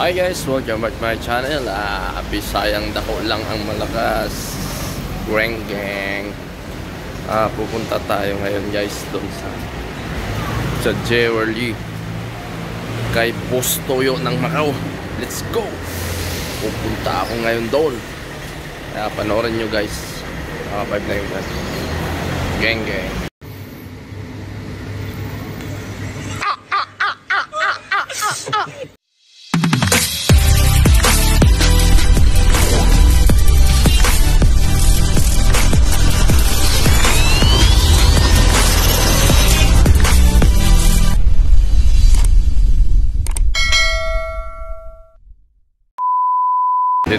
Hi guys, welcome back to my channel. Ah, Bisayang dako lang ang malakas. Greng gang. Ah, pupunta tayo ngayon guys doon sa sa Jewelry kay Boss Toyo ng Macau. Let's go. Pupunta ako ngayon doon. Kaya panoorin nyo guys. Ah, 5 na yun. Gang gang.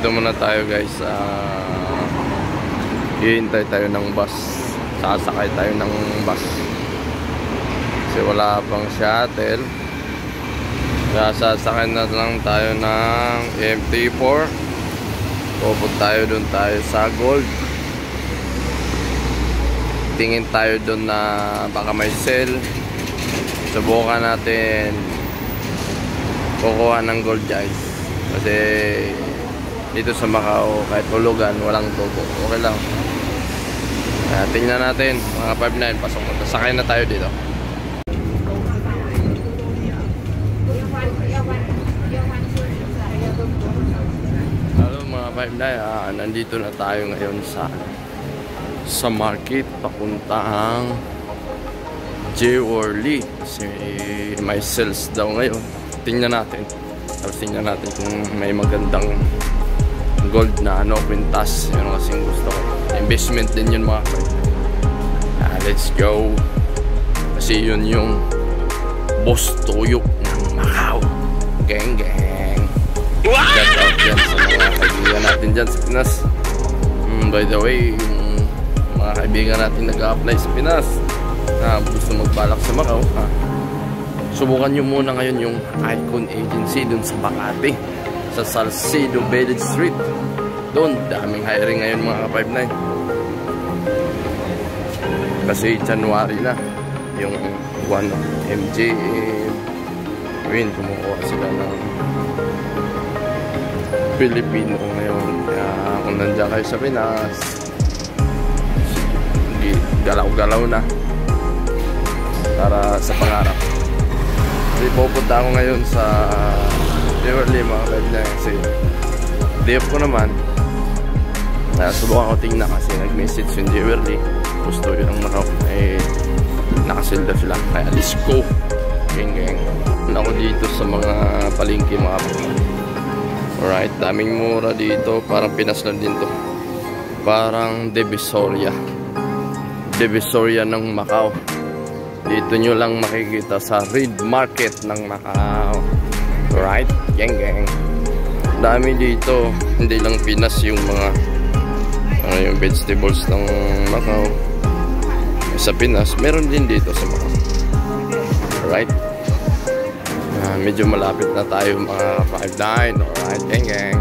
Dito muna tayo guys. Uh, hihintay tayo ng bus. Sasakay tayo ng bus. Kasi wala pang shuttle. Sasakay na lang tayo ng MT4. Pupunta tayo doon tayo sa Gold. Tingin tayo doon na baka may sale. Subukan natin kukuha ng gold guys. Kasi dito sa Macau kahit hulugan walang tubo. Okay lang. Uh, tingnan natin mga 5-9 pasok na. Sakay na tayo dito. Hello mga 5-9 uh, nandito na tayo ngayon sa sa market papuntang Jewelry kasi may sales daw ngayon. Tingnan natin. Tapos tingnan natin kung may magandang gold na ano, quintas. Yun kasing gusto ko. Investment din yun mga kapatid. Ah, let's go. Kasi yun yung boss tuyok ng Macau. Gang gang. Shout out dyan sa mga kaibigan natin dyan sa Pinas. Mm, by the way, yung mga kaibigan natin nag-apply sa Pinas na gusto magbalak sa Macau, ha? subukan nyo muna ngayon yung Icon Agency dun sa Makati sa Salcedo Bedded Street. Doon daming hiring ngayon mga ka-59 kasi January na yung 1 MJ Win kumukuha sila ng Filipino ngayon. Kaya kung nandiyan kayo sa Pinas galaw-galaw na para sa pangarap. Kasi pupunta ako ngayon sa Beverly mga kaibigan kasi day off ko naman uh, subukan ko tingnan kasi nag-message yung Beverly gusto yun ang Macau eh nakasilda sila. Kaya let's go. Gang gang. Ako dito sa mga palingki mga alright daming mura dito. Parang Pinas lang din to. Parang Divisoria. Divisoria ng Macau. Dito nyo lang makikita sa Reed Market ng Macau Right? Gang gang. Dami dito. Hindi lang Pinas yung mga ano yung vegetables ng Macau. Sa Pinas, meron din dito sa Macau. Right? Uh, medyo malapit na tayo mga 5-9. Alright, gang gang.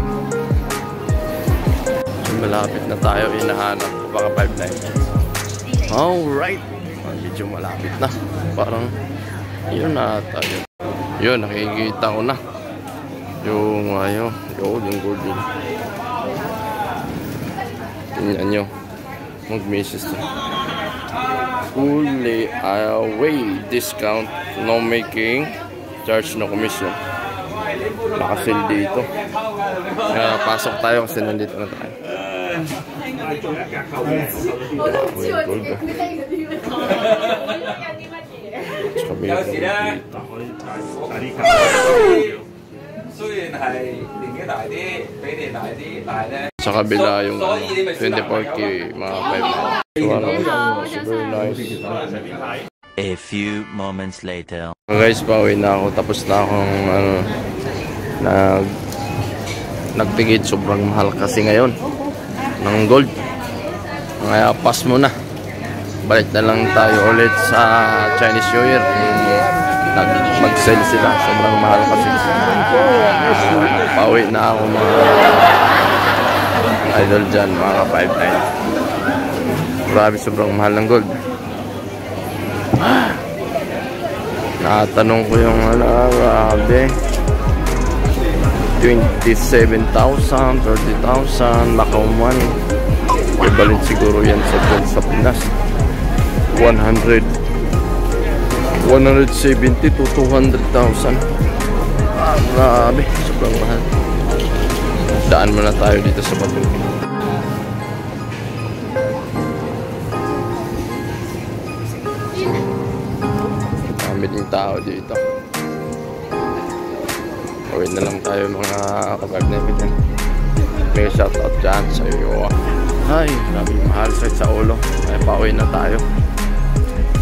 Malapit na tayo. Hinahanap baka 5-9. Alright. Uh, medyo malapit na. Parang yun na tayo yun nakikita ko na. Yung ayo yun yung golden. Tingnan nyo. Mag message to. Fully away discount. No making charge no commission. Nakasil dito. Kaya pasok tayo kasi nandito na tayo. Dami gold ah. Sa kabila dito. 虽然系年纪大啲，比你大啲，但系咧， Sa kabila yung ano, 24K mga 5 Wow, super nice. A few moments later. So guys, pauwi na ako. Tapos na akong ano, nag nagtigid. Sobrang mahal kasi ngayon ng gold. Kaya pass muna. Balik na lang tayo ulit sa Chinese New Year. Mag-sell sila. Sobrang mahal kasi. Uh, pauwi na ako mga idol dyan, mga 5-9. Grabe, sobrang mahal ng gold. Natanong ko yung ano, grabe. 27,000, 30,000, Macau money. Ibalin siguro yan sa dyan sa Pinas. 100, 170 to 200,000. Ah, grabe. Sobrang mahal. Daan muna tayo dito sa Batu. Dami din tao dito. Uwi na lang tayo mga kapag na dyan. May shoutout dyan sa iyo. Ay, grabe yung mahal sa ulo. Ay, pauwi na tayo.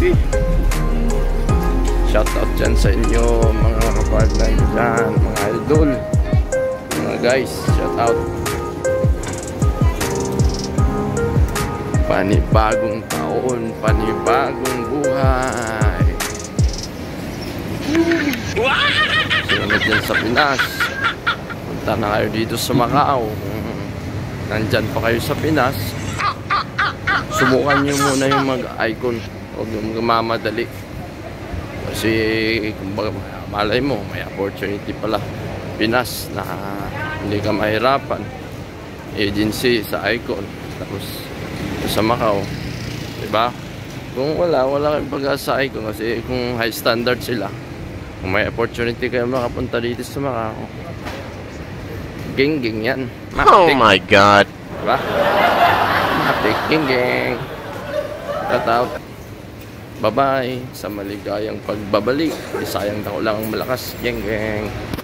Eh. Shoutout dyan sa inyo mga kapag na dyan, mga idol. Mga guys, shoutout. Panibagong taon, panibagong buhay. Sunod yan sa Pinas. Punta na kayo dito sa Macau. Nandyan pa kayo sa Pinas, subukan nyo muna yung mag-icon. Huwag yung mamadali. Kasi, kumbaga, malay mo, may opportunity pala. Pinas na hindi ka mahirapan. Agency sa icon. Tapos, sa Macau. Diba? Kung wala, wala kayong pag-asa sa icon kasi kung high standard sila, kung may opportunity kayo makapunta dito sa Macau, ging-ging yan. Oh Matik. my god. Diba? Matik, ging-ging. Shout out. Bye-bye sa maligayang pagbabalik. Isayang na ko lang ang malakas. Geng-geng.